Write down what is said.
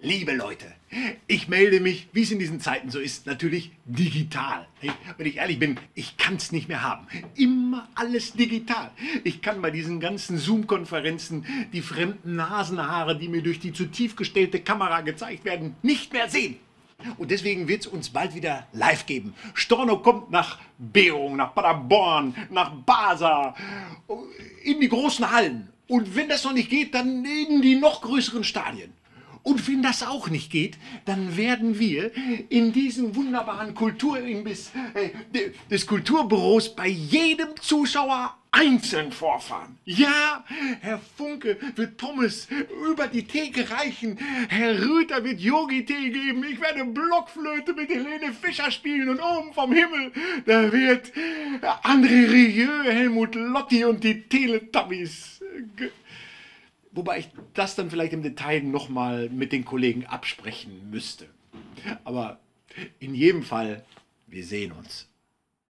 Liebe Leute, ich melde mich, wie es in diesen Zeiten so ist, natürlich digital. Wenn ich ehrlich bin, ich kann es nicht mehr haben. Immer alles digital. Ich kann bei diesen ganzen Zoom-Konferenzen die fremden Nasenhaare, die mir durch die zu tief gestellte Kamera gezeigt werden, nicht mehr sehen. Und deswegen wird es uns bald wieder live geben. Storno kommt nach Beong, nach Paderborn, nach Basa, in die großen Hallen. Und wenn das noch nicht geht, dann in die noch größeren Stadien. Und wenn das auch nicht geht, dann werden wir in diesem wunderbaren Kulturimbiss äh, des Kulturbüros bei jedem Zuschauer einzeln vorfahren. Ja, Herr Funke wird Pommes über die Theke reichen, Herr Rüther wird Yogi-Tee geben, ich werde Blockflöte mit Helene Fischer spielen und oben vom Himmel, da wird André Rieu, Helmut Lotti und die Teletubbies Wobei ich das dann vielleicht im Detail nochmal mit den Kollegen absprechen müsste. Aber in jedem Fall, wir sehen uns.